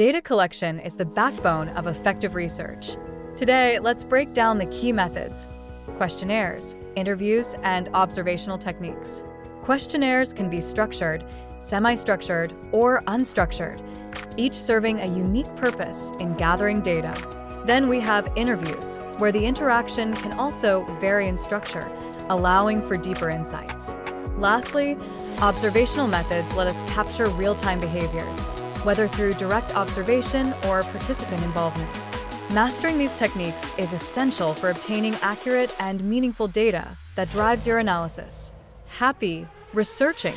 Data collection is the backbone of effective research. Today, let's break down the key methods questionnaires, interviews, and observational techniques. Questionnaires can be structured, semi structured, or unstructured, each serving a unique purpose in gathering data. Then we have interviews, where the interaction can also vary in structure, allowing for deeper insights. Lastly, observational methods let us capture real time behaviors, whether through direct observation or participant involvement. Mastering these techniques is essential for obtaining accurate and meaningful data that drives your analysis. Happy researching!